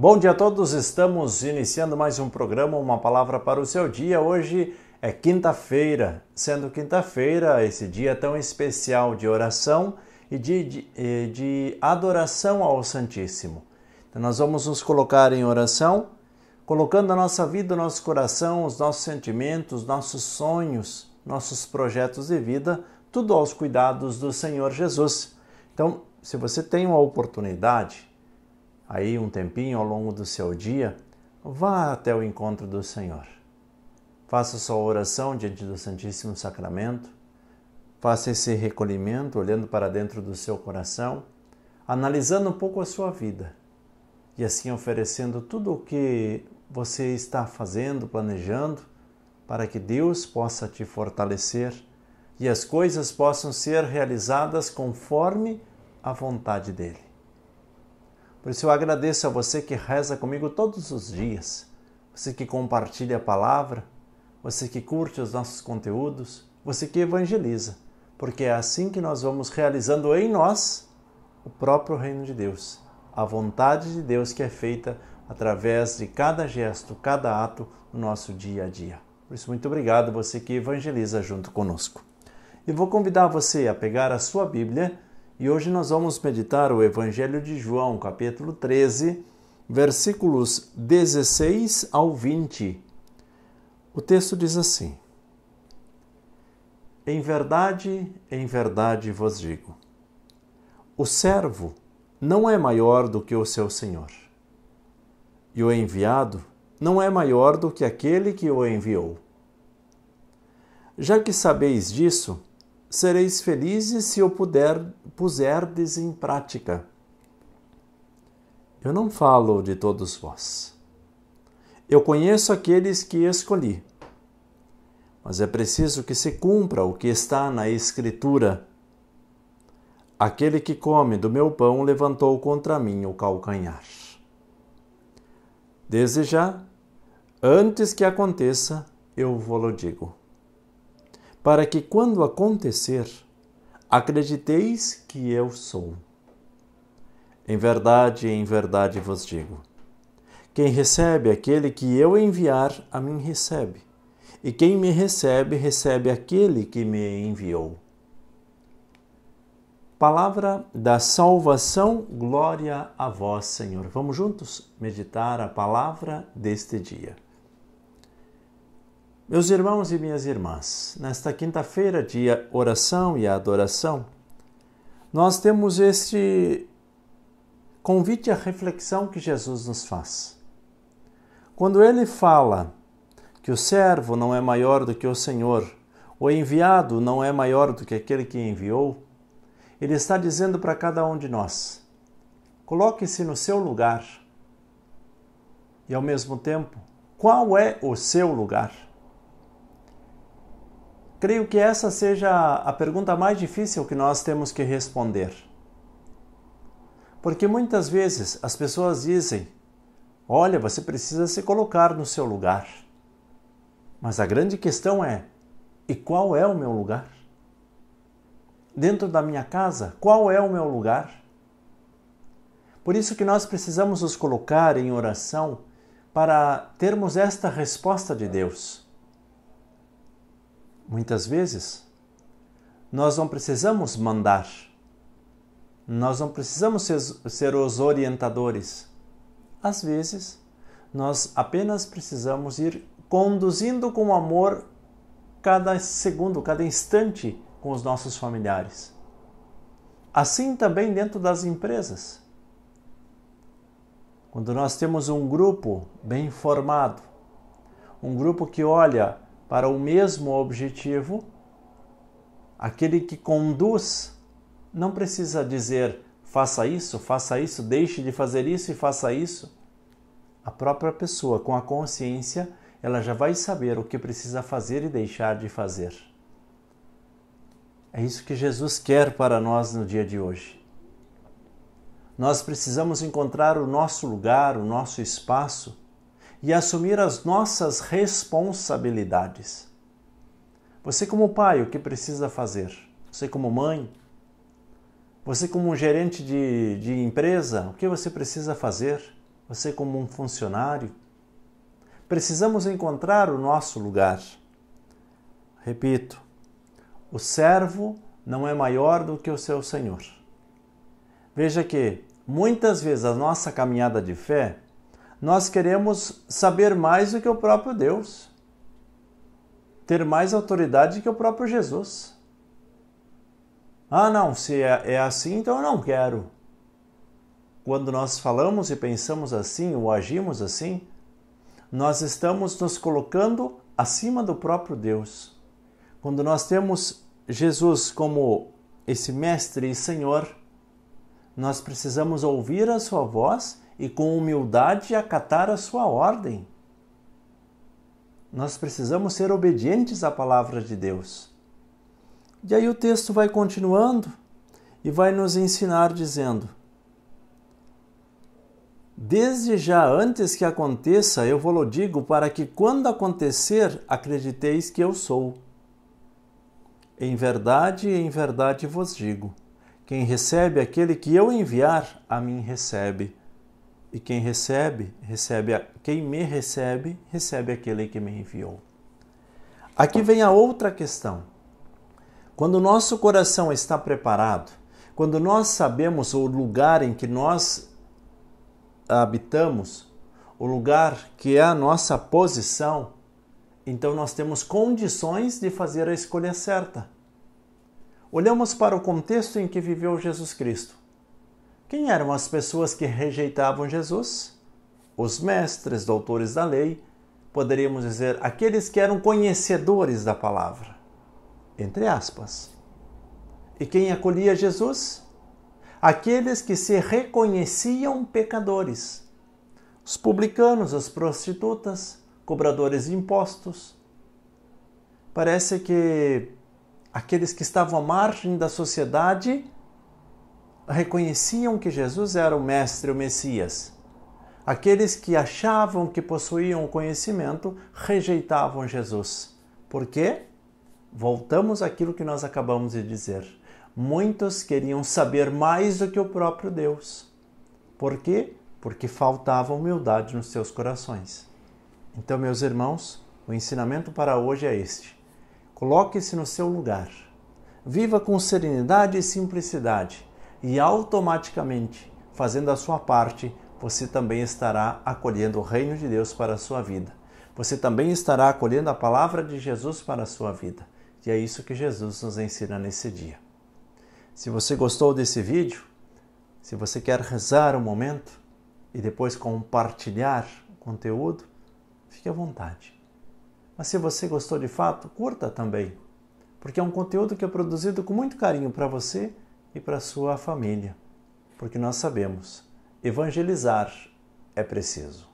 Bom dia a todos, estamos iniciando mais um programa, uma palavra para o seu dia. Hoje é quinta-feira, sendo quinta-feira esse dia tão especial de oração e de, de, de, adoração ao Santíssimo. Então, nós vamos nos colocar em oração, colocando a nossa vida, o nosso coração, os nossos sentimentos, nossos sonhos, nossos projetos de vida, tudo aos cuidados do Senhor Jesus. Então, se você tem uma oportunidade, aí um tempinho ao longo do seu dia, vá até o encontro do Senhor. Faça sua oração diante do Santíssimo Sacramento. Faça esse recolhimento olhando para dentro do seu coração, analisando um pouco a sua vida e assim oferecendo tudo o que você está fazendo, planejando, para que Deus possa te fortalecer e as coisas possam ser realizadas conforme a vontade dele. Por isso eu agradeço a você que reza comigo todos os dias, você que compartilha a palavra, você que curte os nossos conteúdos, você que evangeliza, porque é assim que nós vamos realizando em nós o próprio reino de Deus, a vontade de Deus que é feita através de cada gesto, cada ato no nosso dia a dia. Por isso, muito obrigado você que evangeliza junto conosco. E vou convidar você a pegar a sua Bíblia e hoje nós vamos meditar o Evangelho de João, capítulo 13, versículos 16 ao 20. O texto diz assim: Em verdade, em verdade vos digo: o servo não é maior do que o seu senhor, e o enviado não é maior do que aquele que o enviou. Já que sabeis disso, sereis felizes se o puder, puserdes em prática. Eu não falo de todos vós. Eu conheço aqueles que escolhi. Mas é preciso que se cumpra o que está na Escritura. Aquele que come do meu pão levantou contra mim o calcanhar. Desde já, antes que aconteça, eu vou-lo digo para que quando acontecer, acrediteis que eu sou. Em verdade, em verdade vos digo: quem recebe aquele que eu enviar, a mim recebe, e quem me recebe, recebe aquele que me enviou. Palavra da salvação, glória a vós, Senhor. Vamos juntos meditar a palavra deste dia. Meus irmãos e minhas irmãs, nesta quinta-feira de oração e adoração, nós temos este convite à reflexão que Jesus nos faz. Quando ele fala que o servo não é maior do que o Senhor, o enviado não é maior do que aquele que enviou, ele está dizendo para cada um de nós: coloque-se no seu lugar. E ao mesmo tempo, qual é o seu lugar? Creio que essa seja a pergunta mais difícil que nós temos que responder. Porque muitas vezes as pessoas dizem: olha, você precisa se colocar no seu lugar. Mas a grande questão é: e qual é o meu lugar? Dentro da minha casa, qual é o meu lugar? Por isso que nós precisamos nos colocar em oração para termos esta resposta de Deus. Muitas vezes, nós não precisamos mandar, nós não precisamos ser, ser os orientadores. Às vezes, nós apenas precisamos ir conduzindo com amor cada segundo, cada instante com os nossos familiares. Assim também dentro das empresas. Quando nós temos um grupo bem formado, um grupo que olha para o mesmo objetivo, aquele que conduz não precisa dizer faça isso, faça isso, deixe de fazer isso e faça isso. A própria pessoa com a consciência, ela já vai saber o que precisa fazer e deixar de fazer. É isso que Jesus quer para nós no dia de hoje. Nós precisamos encontrar o nosso lugar, o nosso espaço e assumir as nossas responsabilidades. Você, como pai, o que precisa fazer? Você, como mãe? Você, como gerente de, de empresa, o que você precisa fazer? você como um funcionário. Precisamos encontrar o nosso lugar. Repito, o servo não é maior do que o seu senhor. Veja que muitas vezes a nossa caminhada de fé, nós queremos saber mais do que o próprio Deus, ter mais autoridade que o próprio Jesus. Ah, não, se é, é assim, então eu não quero. Quando nós falamos e pensamos assim ou agimos assim, nós estamos nos colocando acima do próprio Deus. Quando nós temos Jesus como esse mestre e senhor, nós precisamos ouvir a sua voz e com humildade acatar a sua ordem. Nós precisamos ser obedientes à palavra de Deus. E aí o texto vai continuando e vai nos ensinar dizendo: Desde já antes que aconteça, eu vou-lo digo, para que quando acontecer, acrediteis que eu sou. Em verdade, em verdade vos digo: quem recebe aquele que eu enviar, a mim recebe. E quem recebe, recebe a... quem me recebe, recebe aquele que me enviou. Aqui vem a outra questão. Quando o nosso coração está preparado, quando nós sabemos o lugar em que nós habitamos, o lugar que é a nossa posição, então nós temos condições de fazer a escolha certa. Olhamos para o contexto em que viveu Jesus Cristo. Quem eram as pessoas que rejeitavam Jesus? Os mestres, doutores da lei, poderíamos dizer aqueles que eram conhecedores da palavra, entre aspas. E quem acolhia Jesus? Aqueles que se reconheciam pecadores. Os publicanos, as prostitutas, cobradores de impostos. Parece que aqueles que estavam à margem da sociedade reconheciam que Jesus era o Mestre, o Messias. Aqueles que achavam que possuíam o conhecimento rejeitavam Jesus. Por quê? Voltamos àquilo que nós acabamos de dizer. Muitos queriam saber mais do que o próprio Deus. Por quê? Porque faltava humildade nos seus corações. Então, meus irmãos, o ensinamento para hoje é este: coloque-se no seu lugar, viva com serenidade e simplicidade, e automaticamente, fazendo a sua parte, você também estará acolhendo o reino de Deus para a sua vida. Você também estará acolhendo a palavra de Jesus para a sua vida. E é isso que Jesus nos ensina nesse dia. Se você gostou desse vídeo, se você quer rezar um momento e depois compartilhar o conteúdo, fique à vontade. Mas se você gostou de fato, curta também, porque é um conteúdo que é produzido com muito carinho para você e para sua família, porque nós sabemos, evangelizar é preciso.